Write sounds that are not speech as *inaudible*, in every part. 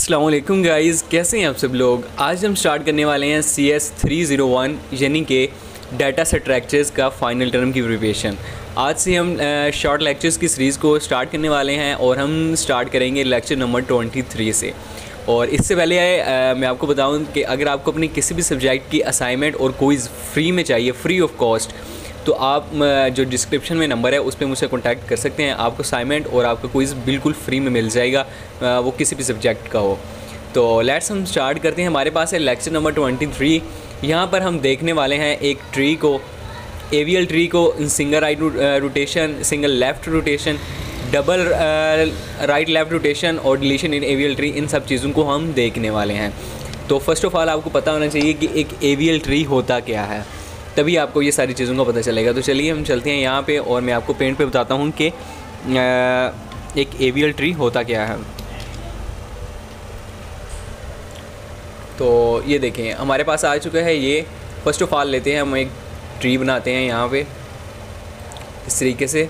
अस्सलाम गाइज़ कैसे हैं आप सब लोग? आज हम स्टार्ट करने वाले हैं C S three zero one यानी कि डाटा सट्रैक्चर्स का फाइनल टर्म की प्रिपेशन आज से हम शॉर्ट लेक्चर्स की सीरीज़ को स्टार्ट करने वाले हैं और हम स्टार्ट करेंगे लेक्चर नंबर ट्वेंटी थ्री से। और इससे पहले आ, मैं आपको बताऊँ कि अगर आपको अपनी किसी भी सब्जेक्ट की असाइनमेंट और कोइज़ फ्री में चाहिए फ्री ऑफ़ कॉस्ट तो आप जो डिस्क्रिप्शन में नंबर है उस पर मुझसे कॉन्टैक्ट कर सकते हैं। आपको असाइनमेंट और आपका कोइज़ बिल्कुल फ्री में मिल जाएगा वो किसी भी सब्जेक्ट का हो। तो लेट्स हम स्टार्ट करते हैं। हमारे पास है लेक्चर नंबर ट्वेंटी थ्री यहाँ पर हम देखने वाले हैं एक ट्री को एवियल ट्री को single right rotation single left rotation double right left rotation और डिलीशन इन एवियल ट्री इन सब चीज़ों को हम देखने वाले हैं। तो फ़र्स्ट ऑफ़ ऑल आपको पता होना चाहिए कि एक एवियल ट्री होता क्या है। तभी आपको ये सारी चीज़ों का पता चलेगा। तो चलिए हम चलते हैं यहाँ पे और मैं आपको पेंट पे बताता हूँ कि एक एवियल ट्री होता क्या है। तो ये देखें, हमारे पास आ चुका है ये। फ़र्स्ट ऑफ़ ऑल लेते हैं हम एक ट्री बनाते हैं यहाँ पे। इस तरीके से।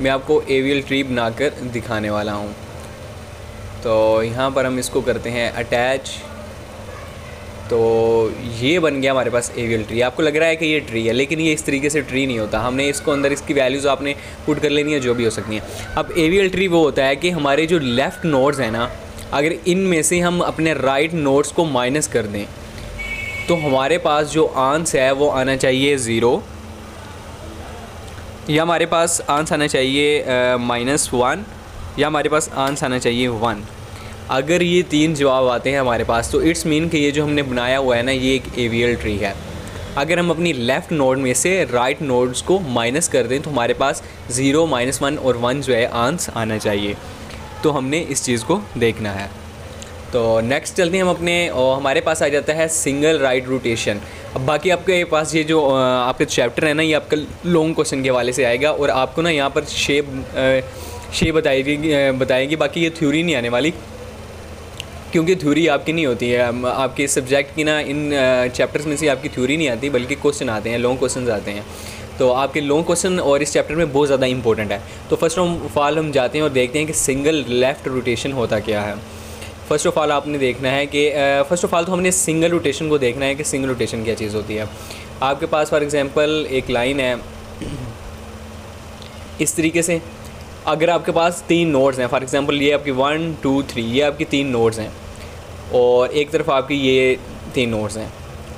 मैं आपको एवियल ट्री बनाकर दिखाने वाला हूँ। तो यहाँ पर हम इसको करते हैं अटैच तो ये बन गया हमारे पास एवियल ट्री आपको लग रहा है कि ये ट्री है, लेकिन ये इस तरीके से ट्री नहीं होता। हमने इसको अंदर इसकी वैल्यूज़ आपने पुट कर लेनी है, जो भी हो सकती हैं। अब एवियल ट्री वो होता है कि हमारे जो लेफ़्ट नोड्स हैं ना, अगर इन में से हम अपने राइट नोड्स को माइनस कर दें तो हमारे पास जो आंस है, वो आना चाहिए ज़ीरो या हमारे पास आंस आना चाहिए माइनस वन या हमारे पास आंस आना चाहिए वन अगर ये तीन जवाब आते हैं हमारे पास तो इट्स मीन कि ये जो हमने बनाया हुआ है ना, ये एक एवियल ट्री है। अगर हम अपनी लेफ़्ट नोड में से राइट right नोड्स को माइनस कर दें तो हमारे पास ज़ीरो माइनस वन और वन जो है आंस आना चाहिए। तो हमने इस चीज़ को देखना है। तो नेक्स्ट चलते हैं हम अपने, और हमारे पास आ जाता है सिंगल राइट रोटेशन अब बाकी आपके पास ये जो आपके चैप्टर है ना, ये आपका लॉन्ग क्वेश्चन के हवाले से आएगा और आपको ना यहाँ पर शेप शेप बताएगी बताएगी। बाकी ये थ्योरी नहीं आने वाली, क्योंकि थ्योरी आपकी नहीं होती है। आपके सब्जेक्ट की ना इन चैप्टर्स में से आपकी थ्योरी नहीं आती, बल्कि क्वेश्चन आते हैं लॉन्ग क्वेश्चन आते हैं। तो आपके लॉन्ग क्वेश्चन और इस चैप्टर में बहुत ज़्यादा इंपॉर्टेंट है। तो फ़र्स्ट ऑफ़ ऑल हम जाते हैं और देखते हैं कि सिंगल लेफ़्ट रोटेशन होता क्या है। फ़र्स्ट ऑफ़ ऑल आपने देखना है कि फ़र्स्ट ऑफ़ ऑल तो हमने सिंगल रोटेशन को देखना है कि सिंगल रोटेशन क्या चीज़ होती है। आपके पास फॉर एग्ज़ाम्पल एक लाइन है। इस तरीके से अगर आपके पास तीन नोट्स हैं फॉर एग्ज़ाम्पल ये आपकी वन टू थ्री ये आपकी तीन नोट्स हैं और एक तरफ़ आपकी ये तीन नोट्स हैं।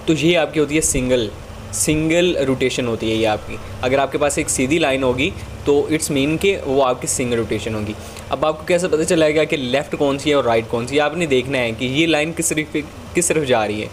तो ये आपकी होती है सिंगल सिंगल रोटेशन होती है ये आपकी। अगर आपके पास एक सीधी लाइन होगी तो इट्स मीन कि, वो आपकी सिंगल रोटेशन होगी। अब आपको कैसे पता चलेगा कि लेफ़्ट कौन सी है और राइट कौन सी है? आपने देखना है कि ये लाइन किस तरफ़ किस तरफ़ जा रही है।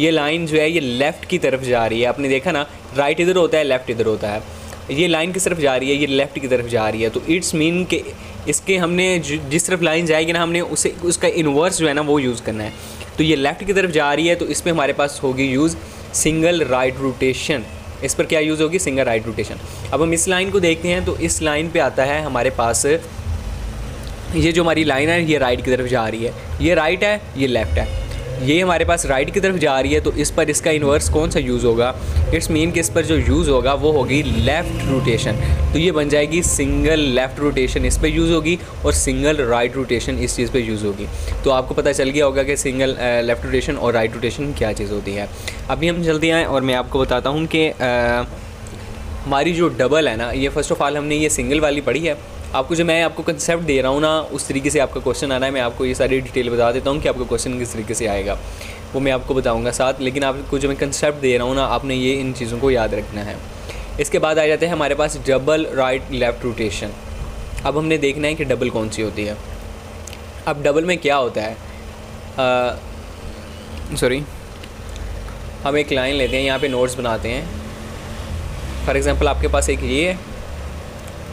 ये लाइन जो है, ये लेफ़्ट की तरफ़ जा रही है। आपने देखा ना राइट इधर होता है लेफ़्ट इधर होता है। ये लाइन किस तरफ़ जा रही है? ये लेफ़्ट की तरफ़ जा रही है। तो इट्स मीन के, इसके हमने जिस तरफ़ लाइन जाएगी ना, हमने उसे, उसका इन्वर्स जो है ना, वो यूज़ करना है। तो ये लेफ़्ट की तरफ़ जा रही है तो इसमें हमारे पास होगी यूज़ सिंगल राइट रोटेशन इस पर क्या यूज़ होगी? सिंगल राइट रोटेशन अब हम इस लाइन को देखते हैं तो इस लाइन पे आता है हमारे पास, ये जो हमारी लाइन है, ये राइट की तरफ़ जा रही है। ये राइट है, ये लेफ़्ट है। ये हमारे पास राइट की तरफ़ जा रही है तो इस पर इसका इन्वर्स कौन सा यूज़ होगा? इट्स मीन कि इस पर जो यूज़ होगा, वो होगी लेफ़्ट रोटेशन तो ये बन जाएगी सिंगल लेफ़्ट रोटेशन इस पर यूज़ होगी और सिंगल राइट रोटेशन इस चीज़ पर यूज़ होगी. तो आपको पता चल गया होगा कि सिंगल लेफ़्ट रोटेशन और राइट रोटेशन क्या चीज़ होती है. अभी हम जल्दी आएँ और मैं आपको बताता हूँ कि हमारी जो डबल है ना, ये फ़र्स्ट ऑफ़ ऑल हमने ये सिंगल वाली पढ़ी है. आपको जो मैं आपको कंसेप्ट दे रहा हूँ ना, उस तरीके से आपका क्वेश्चन आना है। मैं आपको ये सारी डिटेल बता देता हूँ कि आपका क्वेश्चन किस तरीके से आएगा। वो मैं आपको बताऊँगा साथ, लेकिन आपको जो मैं कंसेप्ट दे रहा हूँ ना, आपने ये इन चीज़ों को याद रखना है। इसके बाद आ जाते हैं हमारे पास डबल राइट लेफ़्ट रोटेशन अब हमने देखना है कि डबल कौन सी होती है। अब डबल में क्या होता है? सॉरी हम एक लाइन लेते हैं, यहाँ पे नोट्स बनाते हैं। फॉर एग्ज़ाम्पल आपके पास एक ये है।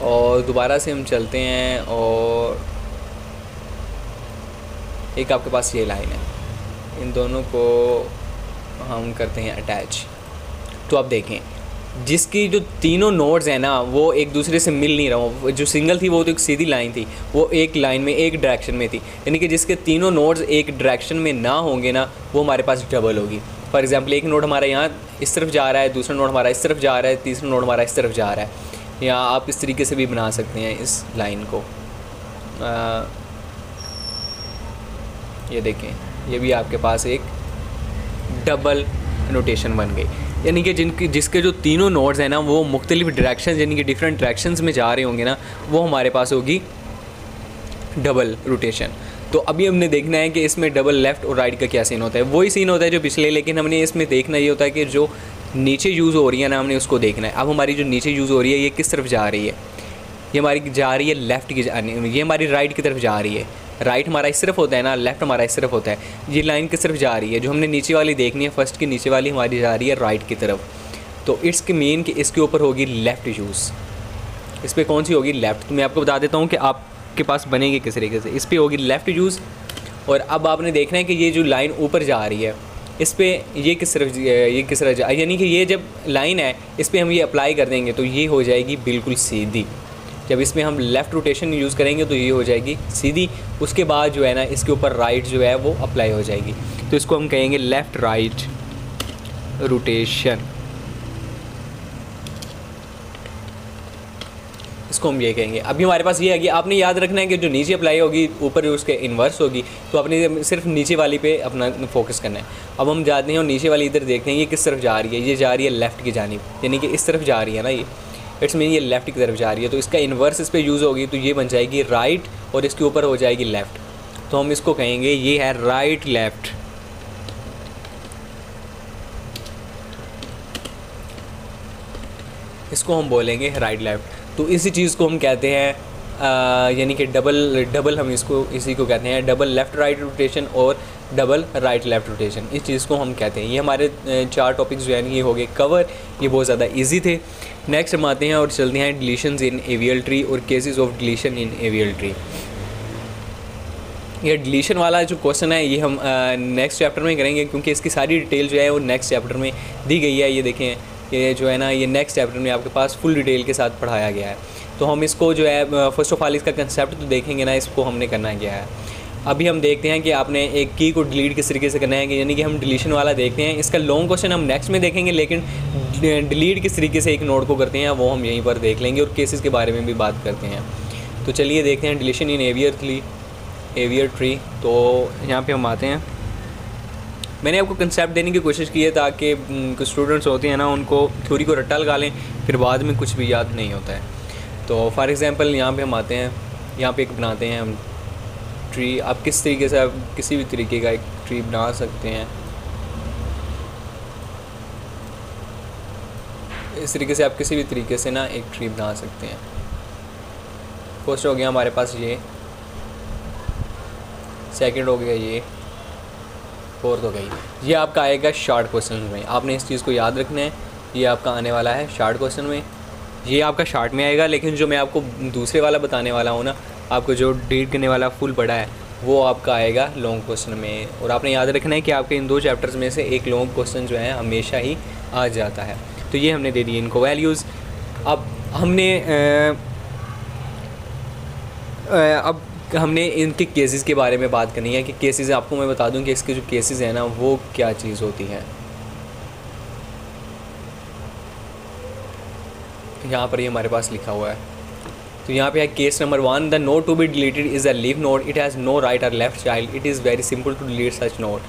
और दोबारा से हम चलते हैं और एक आपके पास ये लाइन है। इन दोनों को हम करते हैं अटैच तो आप देखें, जिसकी जो तीनों नोड्स हैं ना, वो एक दूसरे से मिल नहीं रहा जो सिंगल थी, वो तो एक सीधी लाइन थी। वो एक लाइन में, एक डायरेक्शन में थी। यानी कि जिसके तीनों नोड्स एक डायरेक्शन में ना होंगे ना, वो हमारे पास डबल होगी। फॉर एग्जांपल एक नोड हमारा यहाँ इस तरफ़ जा रहा है, दूसरा नोड हमारा इस तरफ़ जा रहा है, तीसरा नोड हमारा इस तरफ़ जा रहा है। या आप इस तरीके से भी बना सकते हैं इस लाइन को। आ, ये देखें ये भी आपके पास एक डबल नोटेशन बन गई। यानी कि जिनकी जिसके जो तीनों नोड्स हैं ना वो मुख्तलिफ़ डायरेक्शन यानी कि डिफरेंट डायरेक्शंस में जा रहे होंगे ना वो हमारे पास होगी डबल रोटेशन तो अभी हमने देखना है कि इसमें डबल लेफ़्ट और राइट का क्या सीन होता है। वही सीन होता है जो पिछले लेकिन हमने इसमें देखना ये होता है कि जो नीचे यूज़ हो रही है ना हमने उसको देखना है। अब हमारी जो नीचे यूज़ हो रही है, ये किस तरफ़ जा रही है? ये हमारी जा रही है लेफ़्ट की ये हमारी राइट की तरफ़ जा रही है। राइट हमारा इस तरफ़ होता है ना लेफ़्ट हमारा इस तरफ़ होता है। ये लाइन किस तरफ़ जा रही है? जो हमने नीचे वाली देखनी है फ़र्स्ट की नीचे वाली हमारी जा रही है राइट की तरफ़। तो इट्स के मेन कि, इसके ऊपर होगी लेफ़्ट यूज़ इस पर कौन सी होगी? लेफ़्ट तो मैं आपको बता देता हूँ कि आपके पास बनेगी किस तरीके से। इस पर होगी लेफ़्ट यूज़ और अब आपने देखना है कि ये जो लाइन ऊपर जा रही है इस पर ये किस तरफ़ ये किस तरह यानी कि ये जब लाइन है, इस पर हम ये अप्लाई कर देंगे तो ये हो जाएगी बिल्कुल सीधी। जब इसमें हम लेफ़्ट रोटेशन यूज़ करेंगे तो ये हो जाएगी सीधी। उसके बाद जो है ना, इसके ऊपर राइट जो है, वो अप्लाई हो जाएगी। तो इसको हम कहेंगे लेफ़्ट राइट रोटेशन इसको हम ये कहेंगे। अभी हमारे पास ये है कि आपने याद रखना है कि जो नीचे अप्लाई होगी, ऊपर उसके इन्वर्स होगी तो आपने सिर्फ़ नीचे वाली पे अपना फोकस करना है। अब हम जाते हैं और नीचे वाली इधर देखते हैं ये किस तरफ़ जा रही है। ये जा रही है लेफ़्ट की जानब, यानी कि इस तरफ़ जा रही है ना ये। इट्स मीन ये लेफ़्ट की तरफ़ जा रही है। तो इसका इन्वर्स इस पर यूज़ होगी तो ये बन जाएगी राइट और इसके ऊपर हो जाएगी लेफ़्ट तो हम इसको कहेंगे, ये है राइट लेफ़्ट इसको हम बोलेंगे राइट लेफ़्ट तो इसी चीज़ को हम कहते हैं यानी कि डबल डबल हम इसको, इसी को कहते हैं डबल लेफ़्ट राइट रोटेशन और डबल राइट लेफ़्ट रोटेशन इस चीज़ को हम कहते हैं। ये हमारे चार टॉपिक्स जो है, ये हो गए कवर ये बहुत ज़्यादा ईजी थे। नेक्स्ट हम आते हैं और चलते हैं डिलीशन इन एवियल ट्री और cases of deletion in AVL tree ये डिलीशन वाला जो क्वेश्चन है, ये हम नेक्स्ट चैप्टर में करेंगे क्योंकि इसकी सारी डिटेल जो है वो नेक्स्ट चैप्टर में दी गई है। ये देखें ये जो है ना, ये नेक्स्ट चैप्टर में आपके पास फुल डिटेल के साथ पढ़ाया गया है। तो हम इसको जो है फ़र्स्ट ऑफ़ ऑल इसका कंसेप्ट तो देखेंगे ना, इसको हमने करना गया है। अभी हम देखते हैं कि आपने एक की को डिलीट किस तरीके से करना है यानी कि हम डिलीशन वाला देखते हैं। इसका लॉन्ग क्वेश्चन हम नेक्स्ट में देखेंगे, लेकिन डिलीट किस तरीके से एक नोट को करते हैं, वो हम यहीं पर देख लेंगे और केसेस के बारे में भी बात करते हैं। तो चलिए देखते हैं deletion in AVL tree AVL tree तो यहाँ पे हम आते हैं। मैंने आपको कंसेप्ट देने की कोशिश की है ताकि कुछ स्टूडेंट्स होते हैं ना, उनको थ्योरी को रट्टा लगा लें, फिर बाद में कुछ भी याद नहीं होता है। तो फॉर एग्ज़ाम्पल यहाँ पर हम आते हैं, यहाँ पे एक बनाते हैं हम ट्री आप किस तरीके से आप किसी भी तरीके का एक ट्री बना सकते हैं। इस तरीके से आप किसी भी तरीके से ना एक ट्री बना सकते हैं। फ़र्स्ट हो गया हमारे पास ये। सेकंड हो गया ये। फोर्थ हो गई ये आपका आएगा शार्ट क्वेश्चन में। आपने इस चीज़ को याद रखना है। ये आपका आने वाला है शार्ट क्वेश्चन में। ये आपका शार्ट में आएगा लेकिन जो मैं आपको दूसरे वाला बताने वाला हूँ ना आपको जो डीड करने वाला फुल बड़ा है वो आपका आएगा लॉन्ग क्वेश्चन में। और आपने याद रखना है कि आपके इन दो चैप्टर्स में से एक लॉन्ग क्वेश्चन जो है हमेशा ही आ जाता है। तो ये हमने दे दिए इनको वैल्यूज़ अब हमने आ, आ, अब हमने इनके केसेस के बारे में बात करनी है कि केसेस आपको मैं बता दूँ कि इसके जो केसेस हैं ना, वो क्या चीज़ होती हैं? यहाँ पर ये हमारे पास लिखा हुआ है। तो यहाँ पे है case number one the node to be deleted is a leaf node it has no right or left child it is very simple to delete such node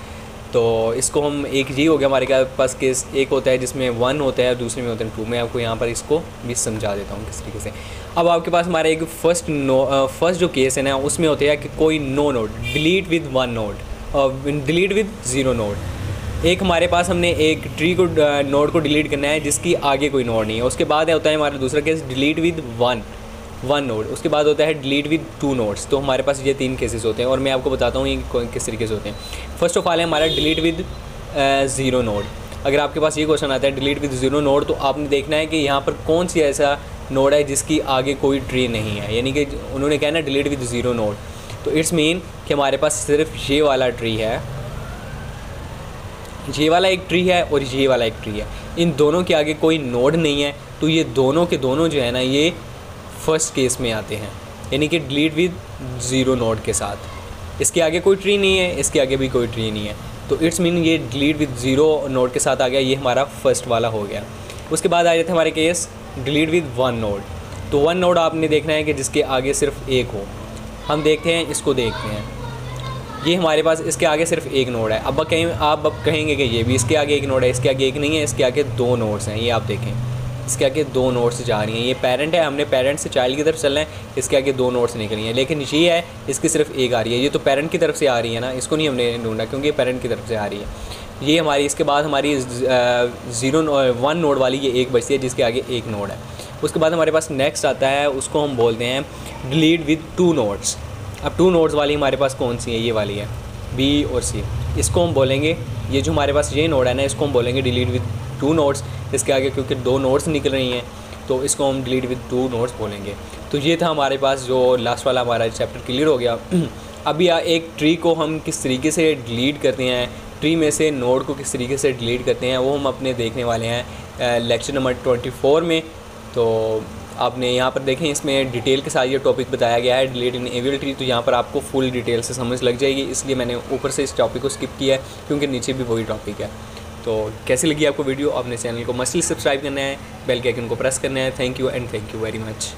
तो इसको हम एक जी हो गया हमारे पास केस, एक होता है जिसमें वन होता है और दूसरे में होता है टू मैं आपको यहाँ पर इसको भी समझा देता हूँ किस तरीके से। अब आपके पास हमारा एक फ़र्स्ट नो फ़र्स्ट जो केस है ना, उसमें होता है कि कोई no node delete with one node delete with zero node एक हमारे पास हमने एक ट्री को नोट को डिलीट करना है जिसकी आगे कोई नोट नहीं है। उसके बाद होता है हमारा दूसरा case delete with one one node उसके बाद होता है डिलीट विद टू नोड्स तो हमारे पास ये तीन केसेस होते हैं और मैं आपको बताता हूँ ये किस तरीके से होते हैं। फ़र्स्ट ऑफ़ ऑल है हमारा डिलीट विद ज़ीरो नोड अगर आपके पास ये क्वेश्चन आता है डिलीट विद ज़ीरो नोड तो आपने देखना है कि यहाँ पर कौन सी ऐसा नोड है जिसकी आगे कोई ट्री नहीं है। यानी कि उन्होंने कहना डिलीट विद ज़ीरो नोड तो इट्स मीन कि हमारे पास सिर्फ़ ये वाला ट्री है। ये वाला एक ट्री है और ये वाला एक ट्री है। इन दोनों के आगे कोई नोड नहीं है। तो ये दोनों के दोनों जो है ना, ये फ़र्स्ट केस में आते हैं, यानी कि डिलीट विद ज़ीरो नोड के साथ। इसके आगे कोई ट्री नहीं है, इसके आगे भी कोई ट्री नहीं है। तो इट्स मीन ये डिलीट विद ज़ीरो नोड के साथ आ गया, ये हमारा फ़र्स्ट वाला हो गया। उसके बाद आ जाते हमारे case delete with one node तो वन नोड आपने देखना है कि जिसके आगे सिर्फ़ एक हो। हम देखते हैं, इसको देखते हैं। ये हमारे पास, इसके आगे सिर्फ़ एक नोड है। अब कहीं, आप अब कहेंगे कि ये भी इसके आगे एक नोड है, इसके आगे एक नहीं है, इसके आगे दो नोड्स हैं, ये आप देखें। इसके आगे दो नोट्स जा रही हैं। ये पेरेंट है, हमने पेरेंट से चाइल्ड की तरफ़ चलना है, इसके आगे दो नोट्स निकली हैं। लेकिन ये है, इसकी सिर्फ़ एक आ रही है। ये तो पेरेंट की तरफ़ से आ रही है ना, इसको नहीं हमने ढूंढा, क्योंकि ये पेरेंट की तरफ़ से आ रही है। ये हमारी, इसके बाद हमारी ज़ीरो वन नोड वाली ये एक बचती है, जिसके आगे एक नोड है। उसके बाद हमारे पास नेक्स्ट आता है, उसको हम बोलते हैं डिलीट विद टू नोट्स अब टू नोट्स वाली हमारे पास कौन सी है? ये वाली है बी और सी इसको हम बोलेंगे, ये जो हमारे पास ये नोड है ना, इसको हम बोलेंगे डिलीट विद टू नोट्स इसके आगे, क्योंकि दो नोट्स निकल रही हैं तो इसको हम डिलीट विद टू नोट्स बोलेंगे। तो ये था हमारे पास जो लास्ट वाला हमारा चैप्टर क्लियर हो गया। *clears throat* अभी एक ट्री को हम किस तरीके से डिलीट करते हैं ट्री में से नोड को किस तरीके से डिलीट करते हैं, वो हम अपने देखने वाले हैं लेक्चर नंबर ट्वेंटी फोर में। तो आपने यहाँ पर देखें, इसमें डिटेल के साथ ये टॉपिक बताया गया है डिलीट इन एवियल ट्री तो यहाँ पर आपको फुल डिटेल से समझ लग जाएगी, इसलिए मैंने ऊपर से इस टॉपिक को स्किप किया है, क्योंकि नीचे भी वही टॉपिक है। तो कैसी लगी आपको वीडियो? अपने चैनल को मस्टली सब्सक्राइब करना है, बेल के आइकन को प्रेस करना है। Thank you and thank you very much